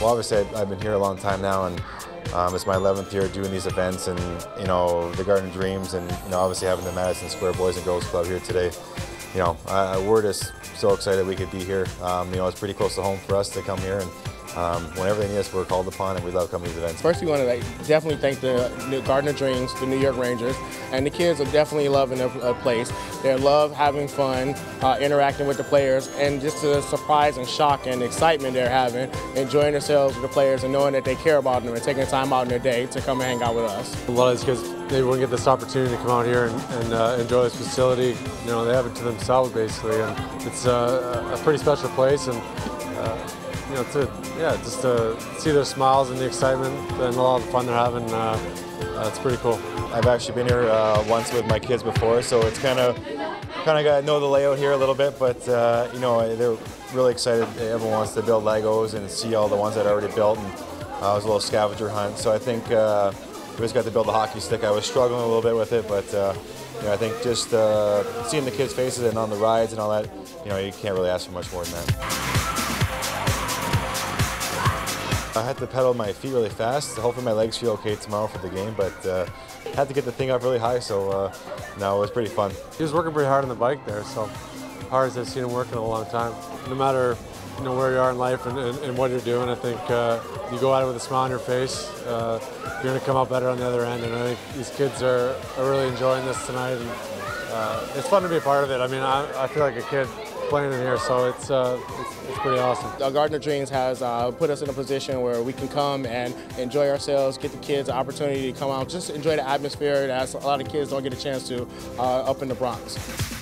well, obviously I've, been here a long time now, and um, it's my 11th year doing these events, and you know the Garden Dreams, and you know obviously having the Madison Square Boys and Girls Club here today. You know, uh, we're just so excited we could be here. Um, you know, it's pretty close to home for us to come here, and um, whenever they need us, we're called upon, and we love coming to these events. First, we want to like, definitely thank the New Garden of Dreams, the New York Rangers, and the kids are definitely loving their uh, place. They love having fun, uh, interacting with the players, and just the surprise and shock and excitement they're having, enjoying themselves with the players and knowing that they care about them and taking time out in their day to come and hang out with us. A lot of these kids, they wouldn't get this opportunity to come out here and, and uh, enjoy this facility. You know, they have it to themselves basically, and it's uh, a pretty special place. and you know, to yeah, just to see their smiles and the excitement and all the fun they're having. Uh, uh, it's pretty cool. I've actually been here uh, once with my kids before, so it's kind of kind of got to know the layout here a little bit. But uh, you know, they're really excited. Everyone wants to build Legos and see all the ones that are already built. And uh, it was a little scavenger hunt. So I think uh, we just got to build a hockey stick. I was struggling a little bit with it, but you know, I think just seeing the kids' faces and on the rides and all that, you know, you can't really ask for much more than that. I had to pedal my feet really fast. Hopefully my legs feel okay tomorrow for the game, but uh, had to get the thing up really high, so uh, no, it was pretty fun. He was working pretty hard on the bike there, so hard as I've seen him working in a long time. No matter you know where you are in life and, and, and what you're doing, I think uh, you go at it with a smile on your face. Uh, you're going to come out better on the other end, and I think these kids are, are really enjoying this tonight. And, uh, it's fun to be a part of it. I mean, I, I feel like a kid playing in here, so it's, uh, it's, it's, pretty awesome. The Garden Dreams has uh, put us in a position where we can come and enjoy ourselves, get the kids an opportunity to come out, just enjoy the atmosphere that a lot of kids don't get a chance to uh, up in the Bronx.